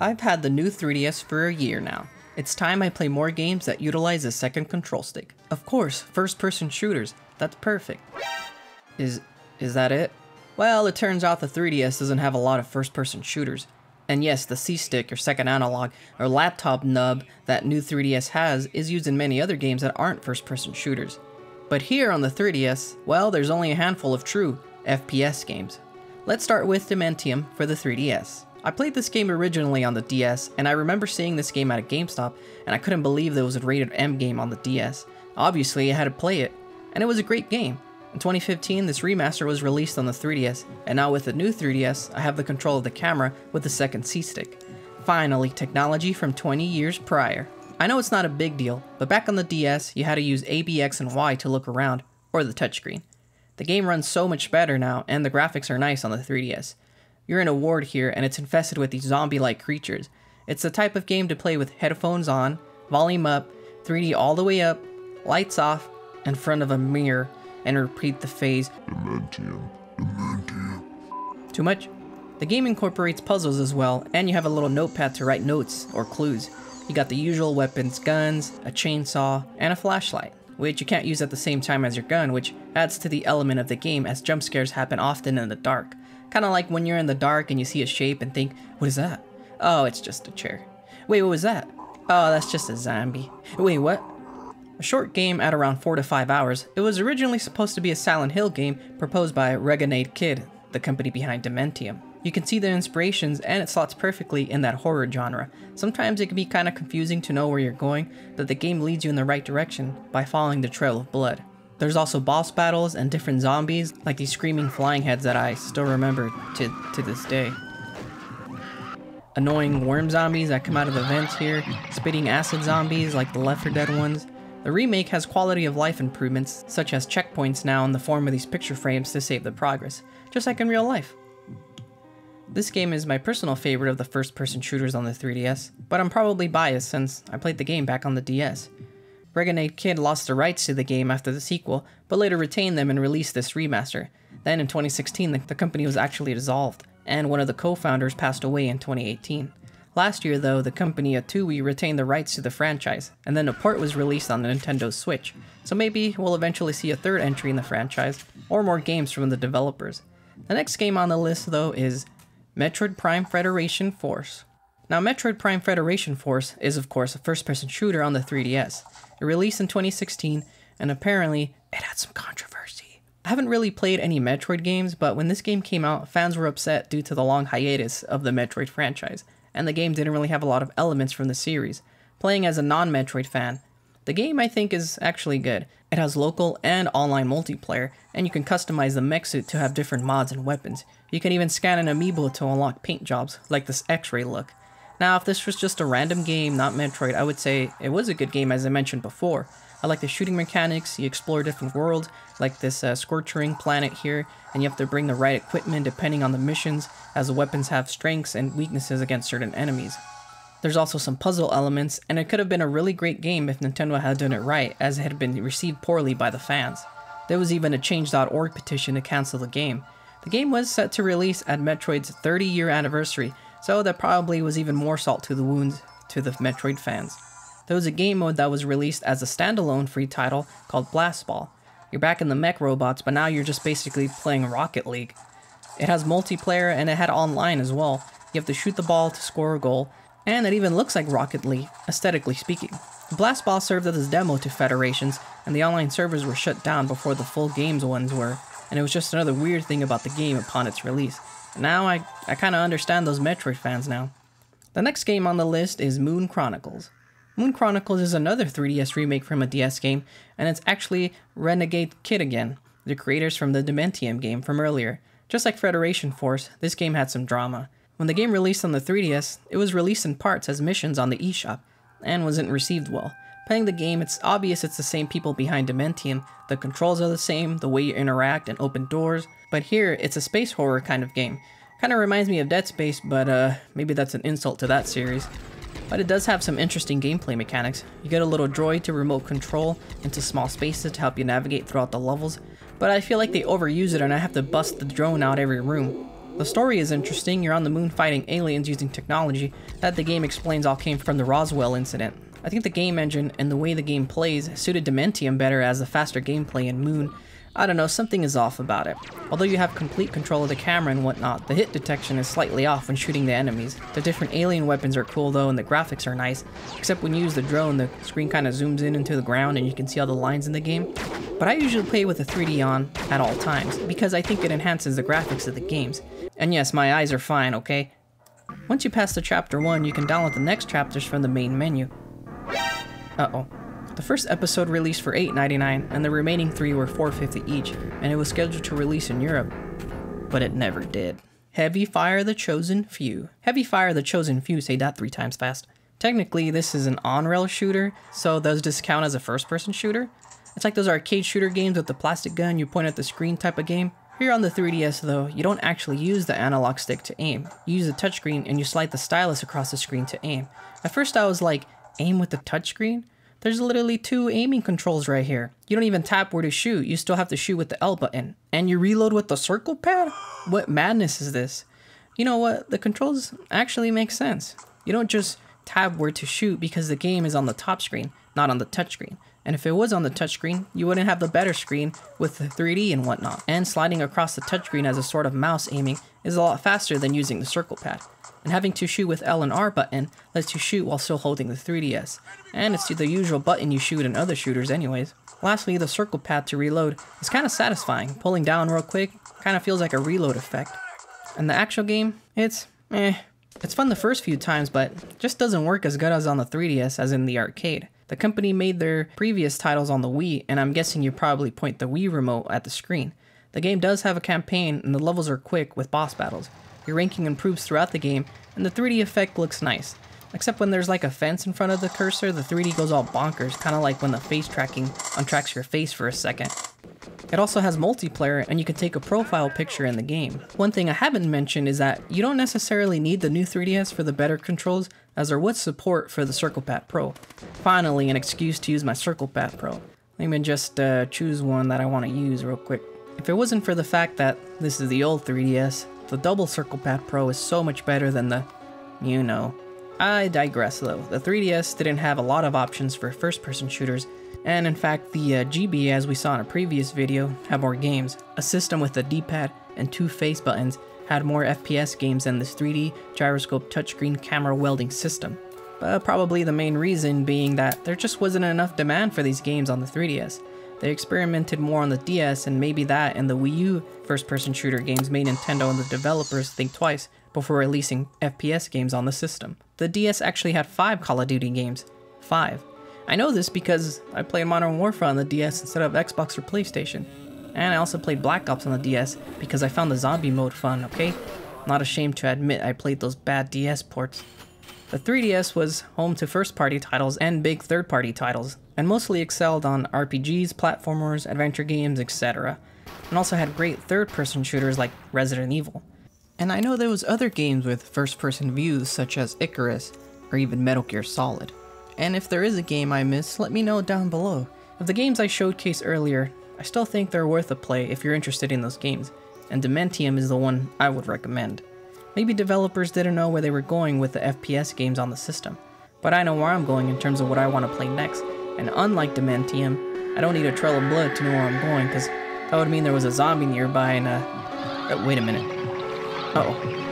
I've had the new 3DS for a year now. It's time I play more games that utilize a second control stick. Of course, first person shooters. That's perfect. Is is that it? Well, it turns out the 3DS doesn't have a lot of first person shooters. And yes, the C-Stick, or second analog, or laptop nub that new 3DS has is used in many other games that aren't first person shooters. But here on the 3DS, well, there's only a handful of true FPS games. Let's start with Dementium for the 3DS. I played this game originally on the DS, and I remember seeing this game at a GameStop, and I couldn't believe there was a rated M game on the DS. Obviously, I had to play it, and it was a great game. In 2015, this remaster was released on the 3DS, and now with the new 3DS, I have the control of the camera with the second C-stick. Finally, technology from 20 years prior. I know it's not a big deal, but back on the DS, you had to use A, B, X, and Y to look around, or the touchscreen. The game runs so much better now, and the graphics are nice on the 3DS. You're in a ward here, and it's infested with these zombie like creatures. It's the type of game to play with headphones on, volume up, 3D all the way up, lights off, in front of a mirror, and repeat the phase Dementium, Dementium. Too much? The game incorporates puzzles as well, and you have a little notepad to write notes or clues. You got the usual weapons, guns, a chainsaw, and a flashlight, which you can't use at the same time as your gun, which adds to the element of the game as jump scares happen often in the dark. Kind of like when you're in the dark and you see a shape and think, what is that? Oh, it's just a chair. Wait, what was that? Oh, that's just a zombie. Wait, what? A short game at around 4 to 5 hours, it was originally supposed to be a Silent Hill game proposed by Renegade Kid, the company behind Dementium. You can see the inspirations and it slots perfectly in that horror genre. Sometimes it can be kinda confusing to know where you're going, but the game leads you in the right direction by following the trail of blood. There's also boss battles and different zombies, like these screaming flying heads that I still remember to, to this day. Annoying worm zombies that come out of the vents here, spitting acid zombies like the Left 4 Dead ones. The remake has quality of life improvements, such as checkpoints now in the form of these picture frames to save the progress, just like in real life. This game is my personal favorite of the first person shooters on the 3DS, but I'm probably biased since I played the game back on the DS. Renegade Kid lost the rights to the game after the sequel, but later retained them and released this remaster. Then in 2016, the, company was actually dissolved, and one of the co-founders passed away in 2018. Last year, though, the company Atooi retained the rights to the franchise, and then a port was released on the Nintendo Switch, so maybe we'll eventually see a third entry in the franchise, or more games from the developers. The next game on the list, though, is Metroid Prime Federation Force. Now, Metroid Prime Federation Force is, of course, a first person shooter on the 3DS. It released in 2016, and apparently, it had some controversy. I haven't really played any Metroid games, but when this game came out, fans were upset due to the long hiatus of the Metroid franchise, and the game didn't really have a lot of elements from the series. Playing as a non Metroid fan, the game I think is actually good. It has local and online multiplayer, and you can customize the mech suit to have different mods and weapons. You can even scan an amiibo to unlock paint jobs, like this X-ray look. Now, if this was just a random game, not Metroid, I would say it was a good game as I mentioned before. I like the shooting mechanics, you explore different worlds, like this uh, scorching planet here, and you have to bring the right equipment depending on the missions, as the weapons have strengths and weaknesses against certain enemies. There's also some puzzle elements, and it could have been a really great game if Nintendo had done it right, as it had been received poorly by the fans. There was even a change.org petition to cancel the game. The game was set to release at Metroid's 30 year anniversary, so that probably was even more salt to the wounds to the Metroid fans. There was a game mode that was released as a standalone free title called Blast Ball. You're back in the mech robots, but now you're just basically playing Rocket League. It has multiplayer and it had online as well. You have to shoot the ball to score a goal, and it even looks like Rocket League, aesthetically speaking. Blast Ball served as a demo to federations, and the online servers were shut down before the full games ones were, and it was just another weird thing about the game upon its release. Now I, I kinda understand those Metroid fans now. The next game on the list is Moon Chronicles. Moon Chronicles is another 3DS remake from a DS game, and it's actually Renegade Kid again, the creators from the Dementium game from earlier. Just like Federation Force, this game had some drama. When the game released on the 3DS, it was released in parts as missions on the eShop, and wasn't received well. Playing the game, it's obvious it's the same people behind Dementium. The controls are the same, the way you interact and open doors, but here it's a space horror kind of game. Kind of reminds me of Dead Space, but uh, maybe that's an insult to that series. But it does have some interesting gameplay mechanics. You get a little droid to remote control into small spaces to help you navigate throughout the levels, but I feel like they overuse it and I have to bust the drone out every room. The story is interesting, you're on the moon fighting aliens using technology that the game explains all came from the Roswell incident. I think the game engine and the way the game plays suited Dementium better as the faster gameplay in Moon. I don't know, something is off about it. Although you have complete control of the camera and whatnot, the hit detection is slightly off when shooting the enemies. The different alien weapons are cool though and the graphics are nice, except when you use the drone the screen kind of zooms in into the ground and you can see all the lines in the game. But I usually play with the 3D on at all times, because I think it enhances the graphics of the games. And yes, my eyes are fine, okay? Once you pass the chapter 1, you can download the next chapters from the main menu. Uh-oh. The first episode released for $8.99, and the remaining three were $4.50 each, and it was scheduled to release in Europe. But it never did. Heavy Fire the Chosen Few. Heavy Fire the Chosen Few, say that three times fast. Technically, this is an on-rail shooter, so does this count as a first-person shooter? It's like those arcade shooter games with the plastic gun you point at the screen type of game. Here on the 3DS though, you don't actually use the analog stick to aim. You use the touchscreen and you slide the stylus across the screen to aim. At first I was like, aim with the touchscreen? There's literally two aiming controls right here. You don't even tap where to shoot, you still have to shoot with the L button. And you reload with the circle pad? What madness is this? You know what, the controls actually make sense. You don't just tab where to shoot because the game is on the top screen, not on the touchscreen. And if it was on the touchscreen, you wouldn't have the better screen with the 3D and whatnot. And sliding across the touchscreen as a sort of mouse aiming is a lot faster than using the circle pad and having to shoot with L and R button lets you shoot while still holding the 3DS, and it's the usual button you shoot in other shooters anyways. Lastly, the circle pad to reload is kind of satisfying, pulling down real quick kind of feels like a reload effect. And the actual game, it's eh. It's fun the first few times, but just doesn't work as good as on the 3DS as in the arcade. The company made their previous titles on the Wii, and I'm guessing you probably point the Wii remote at the screen. The game does have a campaign, and the levels are quick with boss battles, your ranking improves throughout the game, and the 3D effect looks nice. Except when there's like a fence in front of the cursor, the 3D goes all bonkers, kinda like when the face tracking untracks your face for a second. It also has multiplayer, and you can take a profile picture in the game. One thing I haven't mentioned is that you don't necessarily need the new 3DS for the better controls, as there was support for the CirclePad Pro. Finally, an excuse to use my CirclePad Pro. Let me just uh, choose one that I want to use real quick. If it wasn't for the fact that this is the old 3DS, the double circle pad pro is so much better than the, you know. I digress though, the 3DS didn't have a lot of options for first person shooters, and in fact the uh, GB as we saw in a previous video had more games. A system with a D-pad and two face buttons had more FPS games than this 3D gyroscope touchscreen camera welding system. But probably the main reason being that there just wasn't enough demand for these games on the 3DS. They experimented more on the DS, and maybe that and the Wii U first person shooter games made Nintendo and the developers think twice before releasing FPS games on the system. The DS actually had 5 Call of Duty games. 5. I know this because I played Modern Warfare on the DS instead of Xbox or PlayStation. And I also played Black Ops on the DS because I found the zombie mode fun, okay? Not ashamed to admit I played those bad DS ports. The 3DS was home to first party titles and big third party titles, and mostly excelled on RPGs, platformers, adventure games, etc. And also had great third-person shooters like Resident Evil. And I know there was other games with first-person views such as Icarus or even Metal Gear Solid. And if there is a game I missed, let me know down below. Of the games I showcased earlier, I still think they're worth a play if you're interested in those games, and Dementium is the one I would recommend. Maybe developers didn't know where they were going with the FPS games on the system, but I know where I'm going in terms of what I want to play next, and unlike Dementium, I don't need a trail of blood to know where I'm going, because that would mean there was a zombie nearby and, uh... Oh, wait a minute. Uh oh